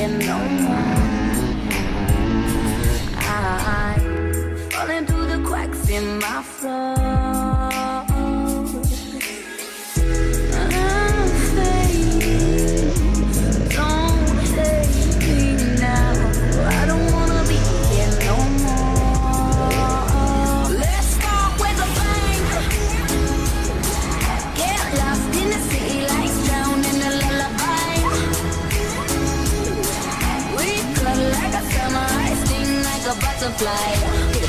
it no more. I'm falling through the cracks in my floor. a butterfly.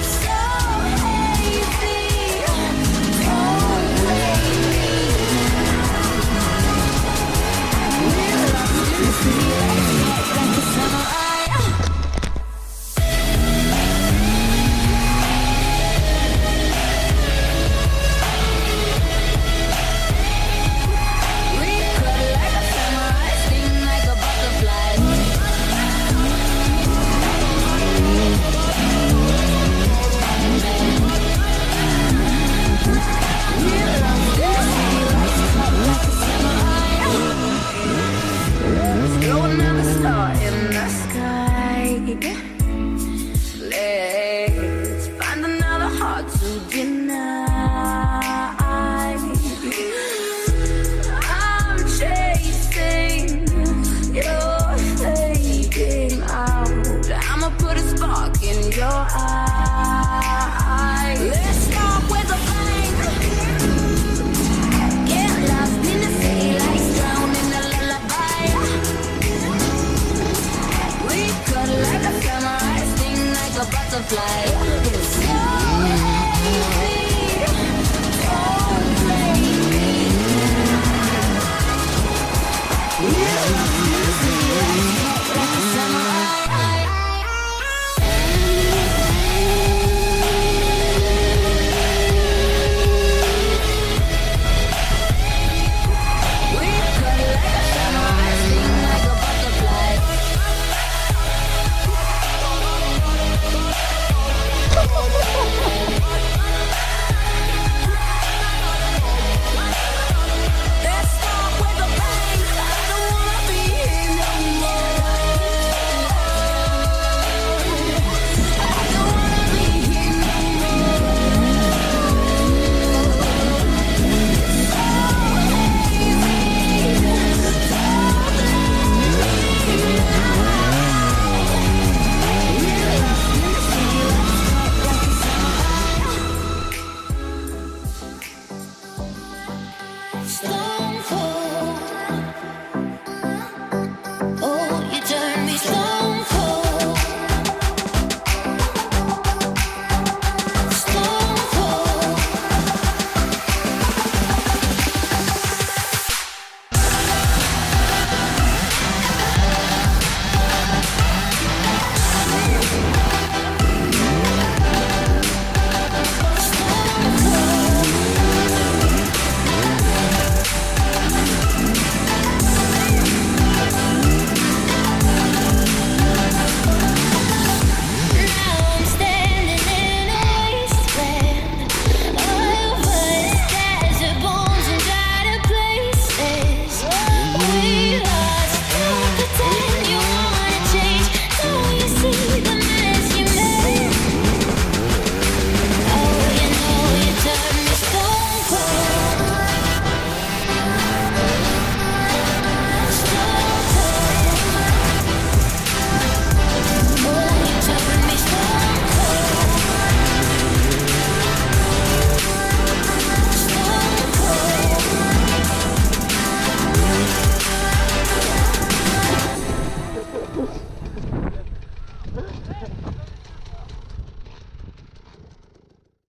life. slow.